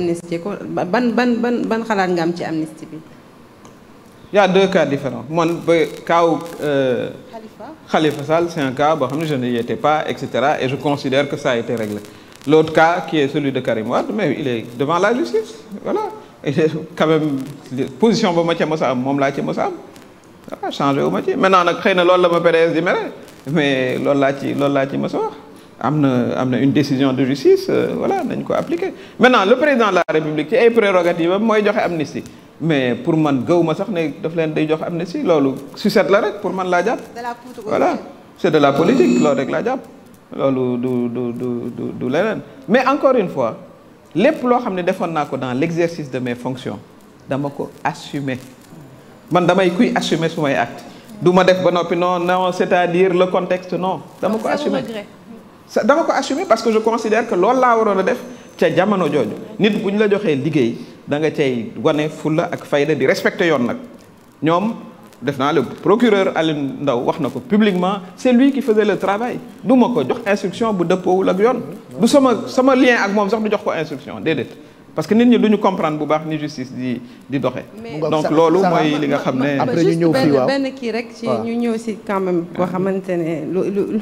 amnistie ko. Ban ban ban ban xalaat nga am ci amnistie bi? Il y a deux cas différents. Mon ba kaaw Khalifa. Khalifa Sall c'est un cas boo xam ne je n'y étais pas et cetera et je considère que ça a été réglé. L'autre cas qui est celui de Karim Wade mais il est devant la justice voilà. Il est quand même position ba ma ca mos a am moom laa ci mos a am voilà changé wu ma ci. Maintenant nag xëy na loolu la ma PDS di mere mais loolu laa ci loolu laa ci mos a wax am na am na une décision de justice euh, voilà nañ ko appliquer. Maintenant le président de la république ci ay prérogatives am mooy joxe amnistie. Mais pour man gëw ma sax ne daf leen day jox amnistie loolu sucette la rek pour man laa jàpp. Voilà c'est de la politique loolu rek laa jàpp. Loolu du du du du du leneen. Mais encore une fois lépp loo xam ne defoon naa ko dans l'exercice de mes fonctions dama ko assumer. Man damay kuy assumer su may acte du ma def ba noppi non non c'est-à-dire le contexte non dama ko assumer. Sa dama ko assumer parce que je considère que loolu laa waroon a def ca jamono jooju. Nit bu ñu la joxee liggéey da nga cay wane fulla ak fayda di respecter yoon nag. Ñoom def naa le procureur Alioune Ndao wax na ko publiquement c'est lui qui faisait le travail. Du ma ko jox instruction bu dëppoowul ak yoon. Du sama sama lien ak moom sax du jox ko instruction déedéet. Parce que nit ñi duñu comprendre bu baax ni justice di di donc Sa- loolu Sarah, mooy li nga xam ne Après, ñu ñëw fii, benn waaw. benn kii rek ci Waaw. ñu ñëw si quand même koo xamante ne lu lu